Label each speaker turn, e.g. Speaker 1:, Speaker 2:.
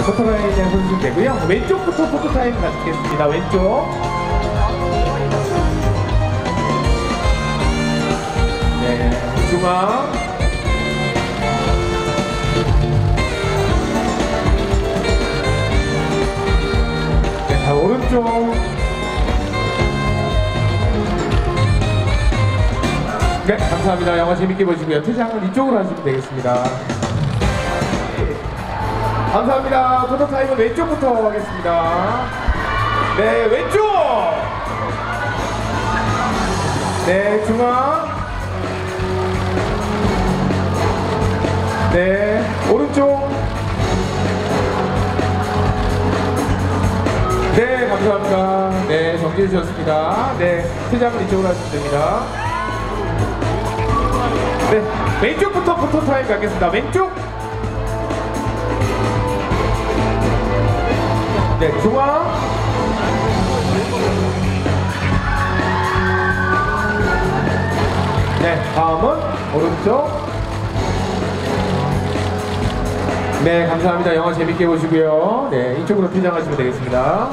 Speaker 1: 네, 포토라인에 서주시면 되고요. 왼쪽부터 포토타임 가지겠습니다. 왼쪽. 네, 중앙. 네, 다 오른쪽. 네, 감사합니다. 영화 재밌게 보시고요. 퇴장은 이쪽으로 하시면 되겠습니다. 감사합니다. 포토타임은 왼쪽부터 하겠습니다. 네, 왼쪽! 네, 중앙. 네, 오른쪽. 네, 감사합니다. 네, 정지해 주셨습니다. 네, 퇴장은 이쪽으로 하시면 됩니다. 네, 왼쪽부터 포토 타임 갖겠습니다. 왼쪽. 네, 중앙. 네, 다음은 오른쪽. 네, 감사합니다. 영화 재밌게 보시고요. 네, 이쪽으로 퇴장하시면 되겠습니다.